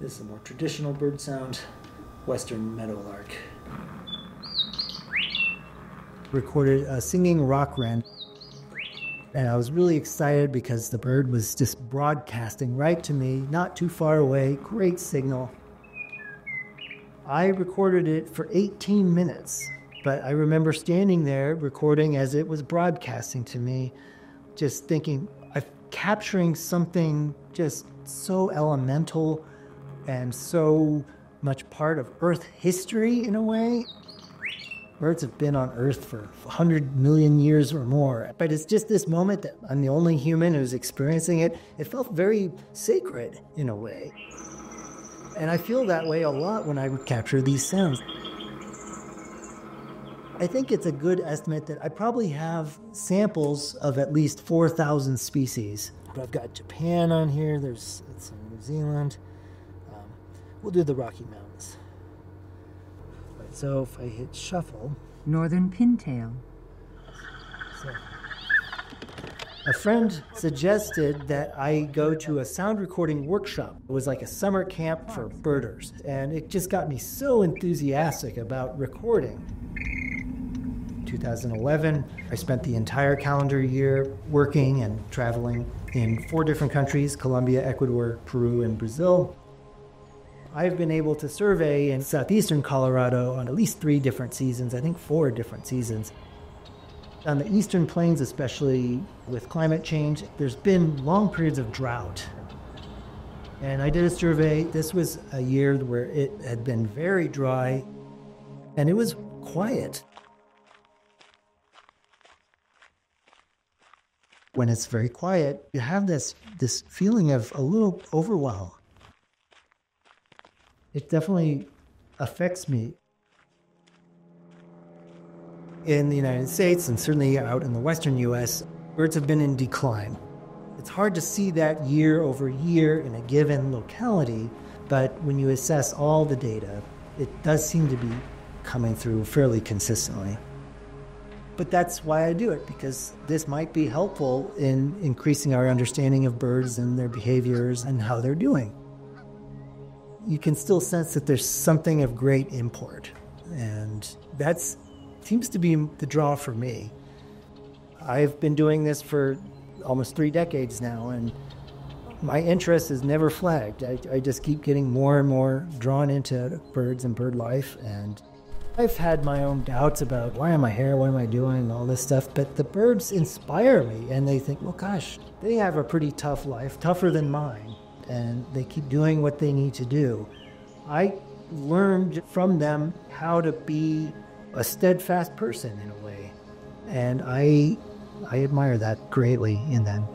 This is a more traditional bird sound, western meadowlark. Recorded a singing rock wren. And I was really excited because the bird was just broadcasting right to me, not too far away, great signal. I recorded it for 18 minutes, but I remember standing there recording as it was broadcasting to me, just thinking, I'm capturing something just so elemental and so much part of Earth history in a way. Birds have been on Earth for 100 million years or more, but it's just this moment that I'm the only human who's experiencing it. It felt very sacred in a way. And I feel that way a lot when I capture these sounds. I think it's a good estimate that I probably have samples of at least 4,000 species. But I've got Japan on here, there's it's in New Zealand. We'll do the Rocky Mountains. Right, so if I hit shuffle, Northern pintail. so a friend suggested that I go to a sound recording workshop. It was like a summer camp for birders, and it just got me so enthusiastic about recording. 2011, I spent the entire calendar year working and traveling in four different countries Colombia, Ecuador, Peru, and Brazil. I've been able to survey in southeastern Colorado on at least three different seasons, I think four different seasons. On the eastern plains, especially with climate change, there's been long periods of drought. And I did a survey. This was a year where it had been very dry and it was quiet. When it's very quiet, you have this, this feeling of a little overwhelm. It definitely affects me in the United States and certainly out in the western US, birds have been in decline. It's hard to see that year over year in a given locality, but when you assess all the data, it does seem to be coming through fairly consistently. But that's why I do it, because this might be helpful in increasing our understanding of birds and their behaviors and how they're doing. You can still sense that there's something of great import, and that seems to be the draw for me. I've been doing this for almost three decades now, and my interest has never flagged. I, I, just keep getting more and more drawn into birds and bird life, and I've had my own doubts about why am I here, what am I doing, all this stuff. But the birds inspire me, and they think, well, gosh, they have a pretty tough life, tougher than mine, and they keep doing what they need to do. I learned from them how to be a steadfast person in a way. And I I admire that greatly in them.